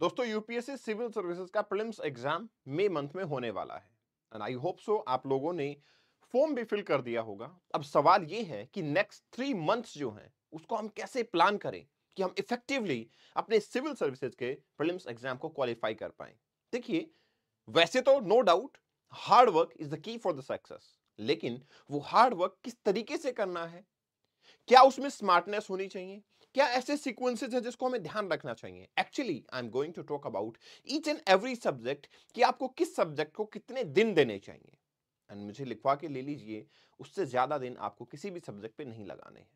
दोस्तों UPSC civil services का prelims exam मई मंथ में होने वाला है। एंड आई होप सो आप लोगों ने फॉर्म भी फिल कर दिया होगा। अब सवाल ये है कि नेक्स्ट थ्री मंथ्स जो हैं, उसको हम कैसे प्लान करें कि हम इफेक्टिवली अपने सिविल सर्विसेज़ के प्रीलिम्स एग्ज़ाम को क्वालिफाई कर पाए? देखिए, वैसे तो no doubt hard work is the key for the success लेकिन वो हार्ड वर्क किस तरीके से करना है? क्या उसमें स्मार्टनेस होनी चाहिए? क्या ऐसे सीक्वेंसेज हैं जिसको हमें ध्यान रखना चाहिए? Actually I am going to talk about each and every subject कि आपको किस सब्जेक्ट को कितने दिन देने चाहिए? एंड मुझे लिखवा के ले लीजिए, उससे ज़्यादा दिन आपको किसी भी सब्जेक्ट पे नहीं लगाने हैं।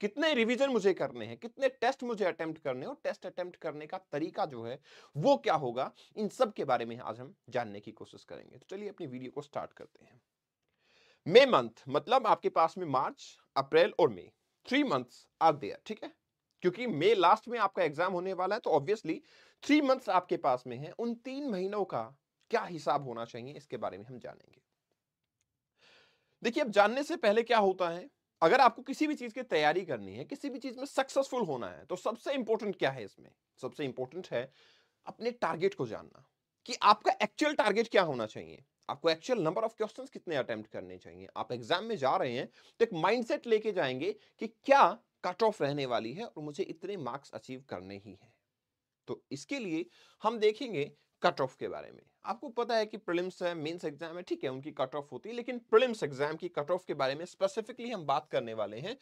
कितने रिवीजन मुझे करने हैं, कितने टेस्ट मुझे अटेम्प्ट करने और टेस्ट अटेम्प्ट करने का तरीका जो है, वो क्या होगा? इन सब के बारे में आज हम जानने की कोशिश करेंगे। तो चलिए अपनी वीडियो को स्टार्ट करते हैं। मे मंथ मतलब आपके पास में मार्च, अप्रैल और मई। थ्री मंथ्स आर देयर ठीक है? क्योंकि मे लास्ट में आपका एग्ज़ाम होने वाला है तो ऑब्वियसली थ्री मंथ्स आपके पास में है, उन तीन महीनों का क्या हिसाब होना चाहिए, इसके बारे में हम जानेंगे। देखिए, अब जानने से पहले क्या होता है, अगर आपको किसी भी चीज़ की तैयारी करनी है, किसी भी चीज़ में सक्सेसफुल होना है तो सबसे इंपॉर्टेंट क्या है इसमें? सबसे इंपॉर्टेंट है अपने टारगेट को जानना कि आपका एक्चुअल टारगेट क्या होना चाहिए। आपको एक्चुअल नंबर ऑफ़ क्वेश्चंस कितने अटेम्प्ट करने चाहिए। आप एग्ज़ाम में जा रहे हैं तो एक माइंडसेट लेके जाएँगे कि क्या कट ऑफ़ रहने वाली है और मुझे इतने मार्क्स अचीव करने ही है। तो इसके लिए हम देखेंगे कट ऑफ़ के बारे में। आपको पता है कि प्रीलिम्स है, मेंस एग्ज़ाम है, ठीक है, उनकी कट ऑफ़ होती है, लेकिन प्रीलिम्स एग्ज़ाम की कट ऑफ़ के बारे में स्पेसिफिकली हम बात करने वाले हैं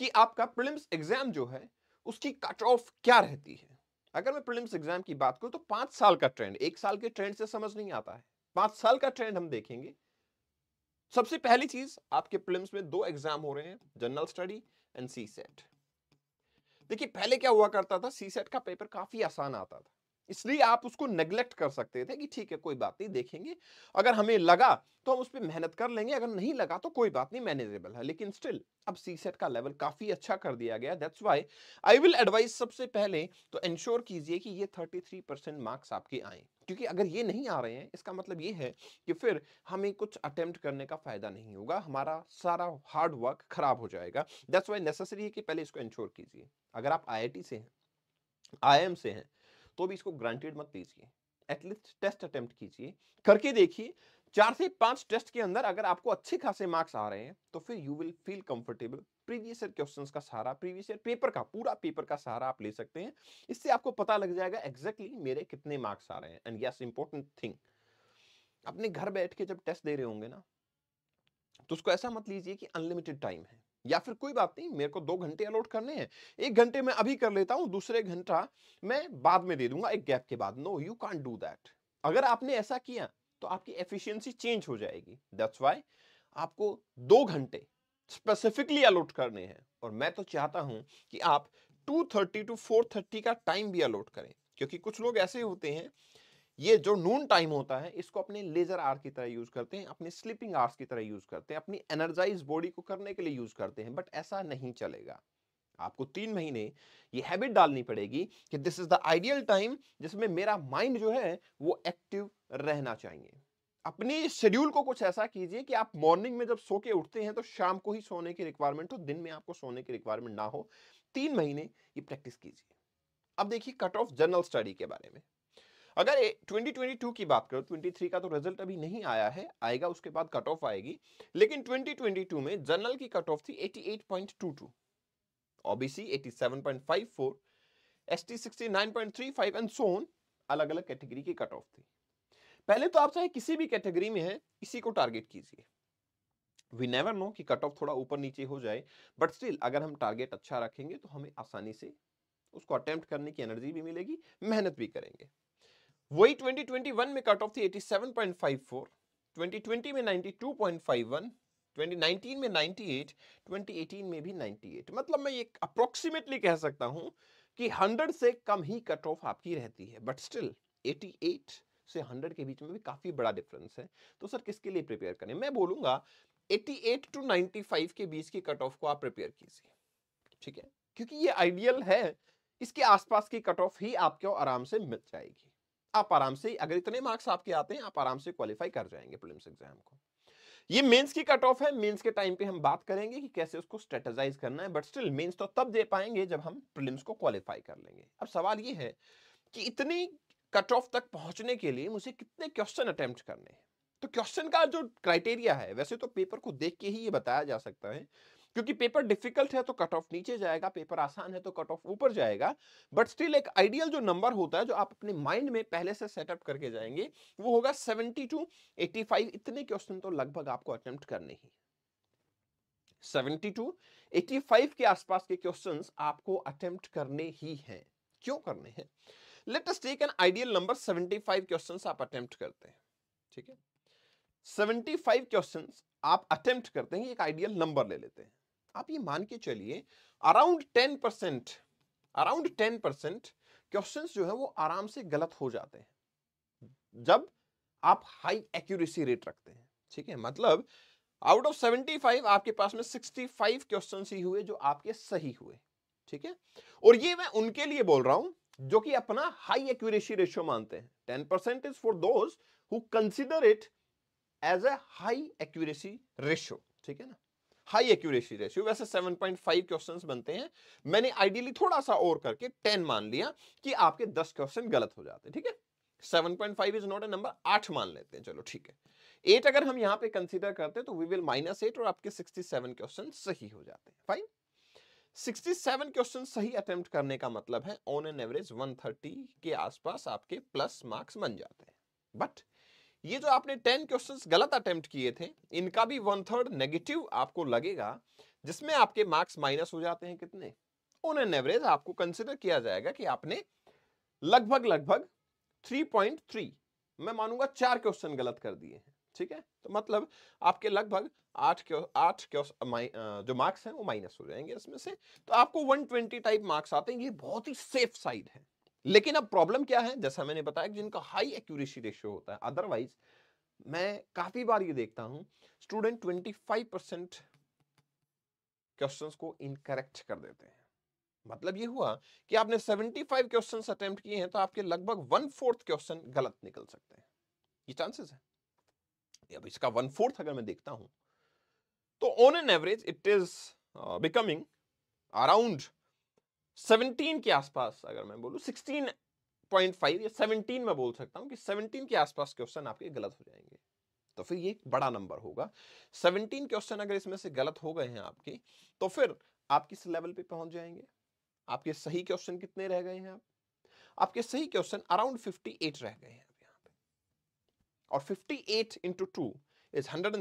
कि आपका प्रीलिम्स एग्ज़ाम जो है, उसकी कट ऑफ़ क्या रहती है। अगर मैं प्रीलिम्स एग्ज़ाम की बात करूँ तो पाँच साल का ट्रेंड, एक साल के ट्रेंड से समझ नहीं आता है। पाँच साल का ट्रेंड हम देखेंगे। सबसे पहली चीज़, आपके प्रिलिम्स में दो एग्ज़ाम हो रहे हैं, general study and CSAT देखिए, पहले क्या हुआ करता था? सी सेट का पेपर काफ़ी आसान आता था। इसलिए आप उसको नेग्लेक्ट कर सकते थे कि ठीक है, कोई बात नहीं, देखेंगे। अगर हमें लगा तो हम उस पर मेहनत कर लेंगे, अगर नहीं लगा तो कोई बात नहीं मैनेजेबल है। लेकिन स्टिल अब सी सेट का लेवल काफ़ी अच्छा कर दिया गया। That's why I will advice सबसे पहले तो इंश्योर कीजिए कि ये 33 परसेंट मार्क्स आपके आए। क्योंकि अगर ये नहीं आ रहे हैं, इसका मतलब ये है कि फिर हमें कुछ अटेम्प्ट करने का फ़ायदा नहीं होगा, हमारा सारा हार्ड वर्क खराब हो जाएगा। दैट्स वाई नेसेसरी है कि पहले इसको इंश्योर कीजिए। अगर आप आईआईटी से हैं आई से हैं तो भी इसको ग्रांटेड मत लीजिए। एटलीस्ट टेस्ट अटेम्प्ट कीजिए। करके देखिए, चार से पाँच टेस्ट के अंदर अगर आपको अच्छे खासे मार्क्स आ रहे हैं तो फिर you will feel comfortable previous year questions का सहारा प्रीवियस ईयर पेपर का, पूरा पेपर का सहारा आप ले सकते हैं। इससे आपको पता लग जाएगा एग्जैक्टली exactly मेरे कितने मार्क्स आ रहे हैं। एंड यस इंपॉर्टेंट थिंग अपने घर बैठ के जब टेस्ट दे रहे होंगे ना तो उसको ऐसा मत लीजिए कि अनलिमिटेड टाइम है। या फिर कोई बात नहीं, मेरे को दो घंटे अलॉट करने हैं। एक घंटे में अभी कर लेता हूँ, दूसरे घंटा मैं बाद में दे दूँगा, एक गैप के बाद। No you can't do that अगर आपने ऐसा किया तो आपकी एफिशिएंसी चेंज हो जाएगी। दैट्स वाई आपको दो घंटे स्पेसिफिकली अलॉट करने हैं। और मैं तो चाहता हूँ कि आप 2:30 टू 4:30 का टाइम भी अलॉट करें, क्योंकि कुछ लोग ऐसे होते हैं ये जो नून टाइम होता है, इसको अपने लेजर आर की तरह यूज़ करते हैं, अपने स्लीपिंग आर्स की तरह यूज़ करते हैं, अपनी एनर्जाइज बॉडी को करने के लिए यूज़ करते हैं, बट ऐसा नहीं चलेगा। आपको तीन महीने ये हैबिट डालनी पड़ेगी कि this is the ideal time जिसमें मेरा माइंड जो है, वो एक्टिव रहना चाहिए। अपनी शेड्यूल को कुछ ऐसा कीजिए कि आप मॉर्निंग में जब सो के उठते हैं तो शाम को ही सोने की रिक्वायरमेंट हो, दिन में आपको सोने की रिक्वायरमेंट ना हो, तीन महीने ये प्रैक्टिस कीजिए। अब देखिए कट ऑफ़ जनरल स्टडी के बारे में। अगर 2022 की बात करो 23 का तो रिज़ल्ट अभी नहीं आया है, आएगा, उसके बाद कट ऑफ़ आएगी, लेकिन 2022 में जनरल की कट ऑफ़ थी 88.22 OBC 87.54 ST 69.35 and so on अलग अलग कैटेगरी की कट ऑफ़ थी। पहले तो आप चाहे किसी भी कैटेगरी में है, इसी को टारगेट कीजिए। वी नेवर नो कि कट ऑफ़ थोड़ा ऊपर नीचे हो जाए बट स्टिल अगर हम टारगेट अच्छा रखेंगे तो हमें आसानी से उसको अटेम्प्ट करने की एनर्जी भी मिलेगी, मेहनत भी करेंगे। वही 2021 में कट ऑफ़ थी 87.54 2020 में 92.51 2019 में 98 2018 में भी 98 मतलब मैं ये अप्रोक्सीमेटली कह सकता हूँ कि 100 से कम ही कट ऑफ़ आपकी रहती है बट स्टिल 88 से 100 के बीच में भी काफ़ी बड़ा डिफरेंस है। तो सर किसके लिए प्रिपेयर करें? मैं बोलूँगा 88 टू 95 के बीच की कट ऑफ़ को आप प्रिपेयर कीजिए, ठीक है? क्योंकि ये आइडियल है, इसके आसपास की कट ऑफ़ ही आपको आराम से मिल जाएगी। आप आराम से, अगर इतने मार्क्स आपके आते हैं, आप आराम से क्वालिफाई कर जाएँगे प्रीलिम्स एग्ज़ाम को। ये मेंस की कट ऑफ़ है। मेंस के टाइम पे हम बात करेंगे कि कैसे उसको स्ट्रेटेजाइज करना है बट स्टिल मेंस तो तब दे पाएँगे जब हम प्रीलिम्स को क्वालिफाई कर लेंगे। अब सवाल ये है कि इतनी कट ऑफ़ तक पहुँचने के लिए मुझे कितने क्वेश्चन अटेम्प्ट करने हैं? तो क्वेश्चन का जो क्राइटेरिया है, वैसे तो पेपर को देख के ही ये बताया जा सकता है क्योंकि पेपर डिफ़िकल्ट है तो कट ऑफ़ नीचे जाएगा, पेपर आसान है तो कट ऑफ़ ऊपर जाएगा, बट स्टिल एक आइडियल जो नंबर होता है जो आप अपने माइंड में पहले से सेटअप करके जाएँगे, वो होगा 70 टू 85 इतने क्वेश्चन तो लगभग आपको अटेम्प्ट करने ही 70 टू 85 के आसपास के क्वेश्चंस आपको अटेम्प्ट करने ही हैं। क्यों करने हैं? Let us take an ideal number 75 questions आप अटेम्प्ट करते हैं, ठीक है? 75 क्वेश्चंस आप अटेम्प्ट करते हैं एक आइडियल नंबर ले लेते हैं। आप ये मान के चलिए around ten percent around ten percent question जो है वो आराम से गलत हो जाते हैं। जब आप हाई एक्यूरेसी रेट रखते हैं, ठीक है? मतलब आउट ऑफ़ 75 आपके पास में 65 क्वेश्चन ही हुए जो आपके सही हुए, ठीक है? और ये मैं उनके लिए बोल रहा हूँ जो कि अपना हाई एक्यूरेसी रेशियो मानते हैं। Ten percent is for those who consider it as a high accuracy ratio ठीक है ना? हाई एक्यूरेसी रेशियो वैसे 7.5 क्वेश्चंस बनते हैं। मैंने आइडियली थोड़ा सा और करके 10 मान लिया कि आपके 10 क्वेश्चन गलत हो जाते ठीक है? 7.5 इज़ नॉट ए नंबर 8 मान लेते हैं। चलो, ठीक है। 8 अगर हम यहाँ पे कंसीडर करते हैं तो वी विल माइनस 8 और आपके 67 क्वेश्चन सही हो जाते हैं। फाइन 67 क्वेश्चन सही अटेम्प्ट करने का मतलब है ऑन एन एवरेज 130 के आसपास आपके प्लस मार्क्स बन जाते हैं। बट ये जो आपने टेन क्वेश्चन गलत अटेम्प्ट किए थे, इनका भी वन थर्ड नेगेटिव आपको लगेगा, जिसमें आपके मार्क्स माइनस हो जाते हैं कितने? एन एवरेज आपको कंसिडर किया जाएगा कि आपने लगभग लगभग 3.3 मैं मानूँगा चार क्वेश्चन गलत कर दिए हैं, ठीक है? तो मतलब आपके लगभग आठ आठ जो मार्क्स हैं वो माइनस हो जाएँगे इसमें से तो आपको 120 टाइप मार्क्स आते हैं, ये बहुत ही सेफ़ साइड है। लेकिन अब प्रॉब्लम क्या है? जैसा मैंने बताया जिनका हाई एक्यूरेसी रेशियो होता है अदरवाइज़ मैं काफ़ी बार ये देखता हूँ, स्टूडेंट 25 परसेंट क्वेश्चन को इनकरेक्ट कर देते हैं। मतलब ये हुआ कि आपने 75 क्वेश्चंस अटेम्प्ट किए हैं तो आपके लगभग वन फोर्थ क्वेश्चन गलत निकल सकते हैं। ये चांसेस है। अब इसका वन फोर्थ अगर मैं देखता हूँ तो on an average it is becoming around 17 के आसपास अगर मैं बोलूँ 16.5 या 17 में बोल सकता हूँ कि 17 के आसपास क्वेश्चन आपके गलत हो जाएँगे। तो फिर ये एक बड़ा नंबर होगा। 17 क्वेश्चन अगर इसमें से गलत हो गए हैं आपके तो फिर आप किस लेवल पे पहुँच जाएँगे? आपके सही क्वेश्चन कितने रह गए हैं आप? आपके सही क्वेश्चन अराउंड 58 रह गए हैं यहाँ पे। और 58 eight into two is hundred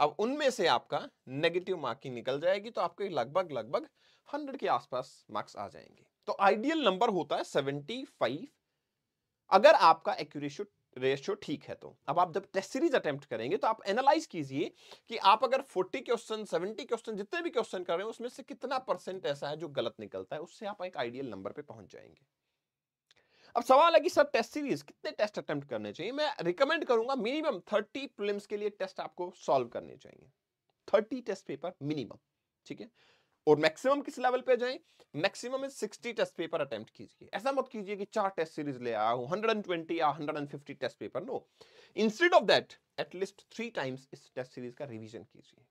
अब उनमें से आपका नेगेटिव मार्किंग निकल जाएगी तो आपके लगभग लगभग हंड्रेड के आसपास मार्क्स आ जाएँगे। तो आइडियल नंबर होता है सेवेंटी फाइव अगर आपका एक्यूरेशियो रेशियो ठीक है तो। अब आप जब टेस्ट सीरीज़ अटेम्प्ट करेंगे तो आप एनालाइज कीजिए कि आप अगर 40 क्वेश्चन 70 क्वेश्चन जितने भी क्वेश्चन कर रहे हैं, उसमें से कितना परसेंट ऐसा है जो गलत निकलता है, उससे आप एक आइडियल नंबर पे पहुँच जाएँगे। अब सवाल है कि सर टेस्ट सीरीज़ कितने टेस्ट अटेम्प्ट करने चाहिए? मैं रिकमेंड करूँगा मिनिमम 30 प्रीलिम्स के लिए टेस्ट आपको सॉल्व करने चाहिए। 30 टेस्ट पेपर मिनिमम, ठीक है? और मैक्सिमम किस लेवल पे जाए? Maximum is 60 test paper attempt कीजिए। ऐसा मत कीजिए कि चार टेस्ट सीरीज़ ले आया आओ 120 या 150 test paper, no. Instead of that at least three times इस टेस्ट सीरीज़ का रिवीजन कीजिए।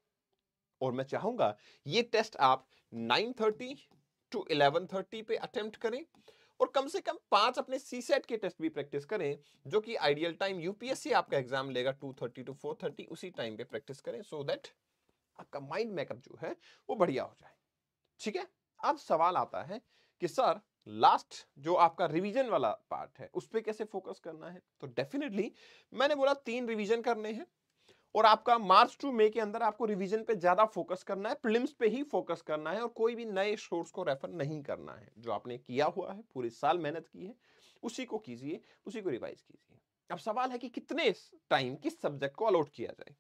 और मैं चाहूँगा ये टेस्ट आप 9:30 टू 11:30 पे अटेम्प्ट करें। और कम से कम पाँच अपने सी सेट के टेस्ट भी प्रैक्टिस करें, जो कि आइडियल टाइम यूपीएससी आपका एग्ज़ाम लेगा 2:30 टू 4:30 उसी टाइम पे प्रैक्टिस करें सो so दैट आपका माइंड मेकअप जो है, वो बढ़िया हो जाए। ठीक है? अब सवाल आता है कि, सर लास्ट जो आपका रिवीजन वाला पार्ट है, उस पर कैसे फोकस करना है? तो डेफिनेटली मैंने बोला, तीन रिवीजन करने हैं। और आपका मार्च टू मे के अंदर आपको रिवीजन पे ज़्यादा फोकस करना है प्रिलिम्स पे ही फोकस करना है और कोई भी नए सोर्स को रेफर नहीं करना है। जो आपने किया हुआ है, पूरे साल मेहनत की है, उसी को कीजिए, उसी को रिवाइज कीजिए। अब सवाल है कि कितने टाइम किस सब्जेक्ट को अलॉट किया जाए?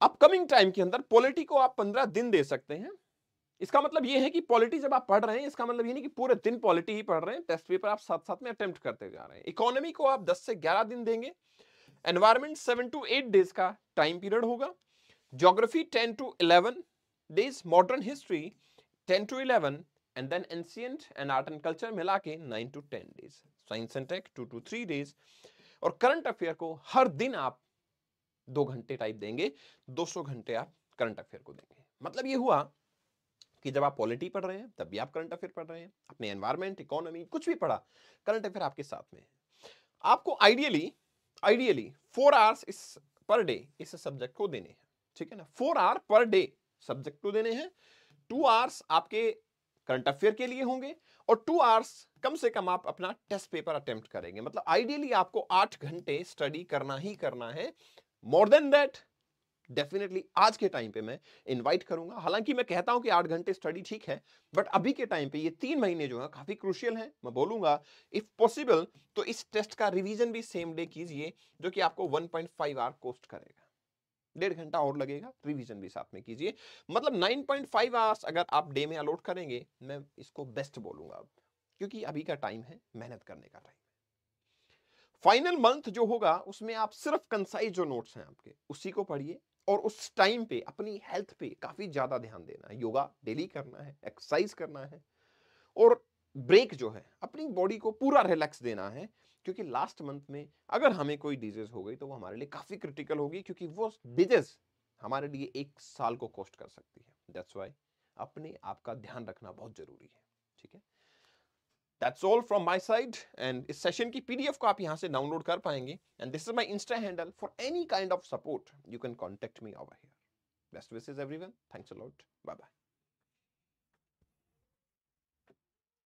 अपकमिंग टाइम के अंदर पॉलिटी को आप पंद्रह दिन दे सकते हैं। इसका मतलब ये है कि पॉलिटी जब आप पढ़ रहे हैं, इसका मतलब ये नहीं कि पूरे दिन पॉलिटी ही पढ़ रहे हैं। टेस्ट पेपर आप साथ साथ में अटेम्प्ट करते जा रहे हैं। इकोनॉमी को आप 10 से 11 दिन देंगे। Environment seven to eight days का टाइम पीरियड होगा। Geography ten to 11 days modern history ten to 11 and then ancient and art and culture मिला के 9 to 10 days science and tech 2 to 3 days और करंट अफेयर को हर दिन आप दो घंटे टाइप देंगे 200 घंटे आप करंट अफेयर को देंगे। मतलब ये हुआ कि जब आप पॉलिटी पढ़ रहे हैं, तब भी आप करंट अफेयर पढ़ रहे हैं। अपने एनवायरमेंट इकोनॉमी कुछ भी पढ़ा करंट अफेयर आपके साथ में आपको आइडियली आइडियली फोर आवर्स इस पर डे इस सब्जेक्ट को देने हैं, ठीक है ना? Four hour per day subject को देने हैं। टू आवर्स आपके करंट अफेयर के लिए होंगे और टू आवर्स कम से कम आप अपना टेस्ट पेपर अटेम्प्ट करेंगे। मतलब आइडियली आपको आठ घंटे स्टडी करना ही करना है। मोर देन दैट डेफिनेटली आज के टाइम पे मैं इनवाइट करूँगा। हालाँकि मैं कहता हूँ कि आठ घंटे स्टडी ठीक है बट अभी के टाइम पे ये तीन महीने जो है काफ़ी क्रूशियल है। मैं बोलूँगा इफ़ पॉसिबल तो इस टेस्ट का रिवीजन भी सेम डे कीजिए, जो कि आपको 1.5 आवर कोस्ट करेगा। डेढ़ घंटा और लगेगा रिवीजन भी साथ में कीजिए। मतलब 9.5 पॉइंट आवर्स अगर आप डे में अलॉट करेंगे, मैं इसको बेस्ट बोलूँगा अब, क्योंकि अभी का टाइम है मेहनत करने का टाइम फाइनल मंथ जो होगा, उसमें आप सिर्फ़ कंसाइज जो नोट्स हैं आपके, उसी को पढ़िए। और उस टाइम पे अपनी हेल्थ पे काफ़ी ज़्यादा ध्यान देना है। योगा डेली करना है, एक्सरसाइज करना है और ब्रेक जो है, अपनी बॉडी को पूरा रिलैक्स देना है। क्योंकि लास्ट मंथ में अगर हमें कोई डिज़ीज़ हो गई तो वो हमारे लिए काफ़ी क्रिटिकल होगी क्योंकि वो डिज़ीज़ हमारे लिए एक साल को कॉस्ट कर सकती है। दैट्स वाई अपने आप का ध्यान रखना बहुत ज़रूरी है। ठीक है? That's all from my side and इस सेशन की पी डी एफ़ को आप यहाँ से डाउनलोड कर पाएँगे। And this is my insta handle for any kind of support you can contact me over here best wishes everyone thanks a lot bye bye